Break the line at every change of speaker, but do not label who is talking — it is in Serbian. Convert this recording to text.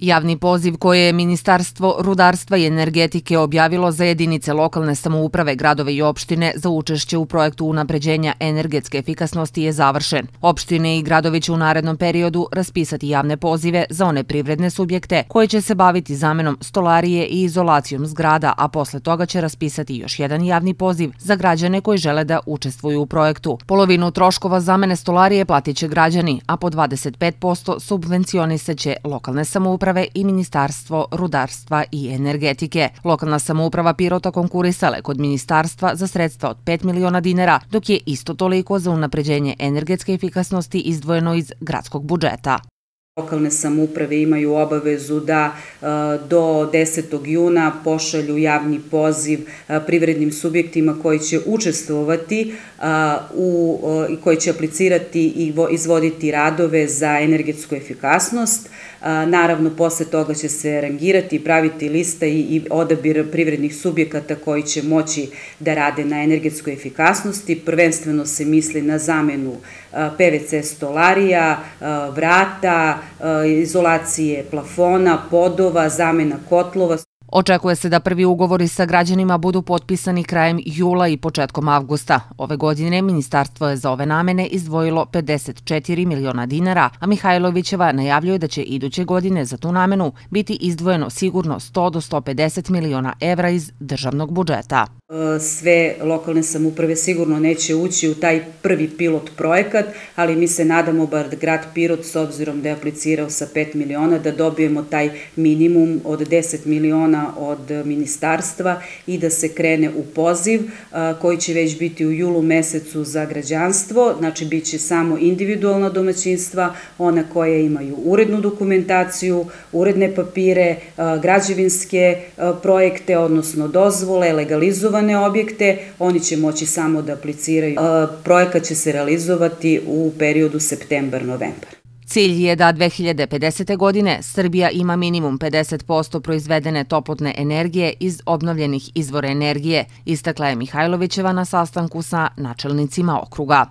Javni poziv koje je Ministarstvo rudarstva i energetike objavilo za jedinice lokalne samouprave, gradove i opštine za učešće u projektu unapređenja energetske efikasnosti je završen. Opštine i gradovi će u narednom periodu raspisati javne pozive za one privredne subjekte koje će se baviti zamenom stolarije i izolacijom zgrada, a posle toga će raspisati još jedan javni poziv za građane koji žele da učestvuju u projektu. Polovinu troškova zamene stolarije platit će građani, a po 25% subvencionisaće lokalne samouprave samouprave i Ministarstvo rudarstva i energetike. Lokalna samouprava Pirota konkurisale kod Ministarstva za sredstva od 5 miliona dinara, dok je isto toliko za unapređenje energetske efikasnosti izdvojeno iz gradskog budžeta.
Lokalne samuprave imaju obavezu da e, do 10. juna pošalju javni poziv e, privrednim subjektima koji će učestvovati e, u, i koji će aplicirati i izvoditi radove za energetsku efikasnost. Naravno, posle toga će se rangirati, praviti lista i odabir privrednih subjekata koji će moći da rade na energetskoj efikasnosti. Prvenstveno se misli na zamenu PVC stolarija, vrata, izolacije plafona, podova, zamena kotlova.
Očekuje se da prvi ugovori sa građanima budu potpisani krajem jula i početkom avgusta. Ove godine Ministarstvo je za ove namene izdvojilo 54 miliona dinara, a Mihajlovićeva najavljuje da će iduće godine za tu namenu biti izdvojeno sigurno 100 do 150 miliona evra iz državnog budžeta.
Sve lokalne samuprave sigurno neće ući u taj prvi pilot projekat, ali mi se nadamo bar grad Pirot s obzirom da je aplicirao sa 5 miliona da dobijemo taj minimum od 10 miliona od ministarstva i da se krene u poziv koji će već biti u julu mesecu za građanstvo, znači bit će samo individualna domaćinstva, ona koje imaju urednu dokumentaciju, uredne papire, građevinske projekte, odnosno dozvole, legalizovane legalizovane objekte, oni će moći samo da apliciraju. Projekat će se realizovati u periodu septembar-novembar.
Cilj je da 2050. godine Srbija ima minimum 50% proizvedene toplotne energije iz obnovljenih izvora energije, istakla je Mihajlovićeva na sastanku sa načelnicima okruga.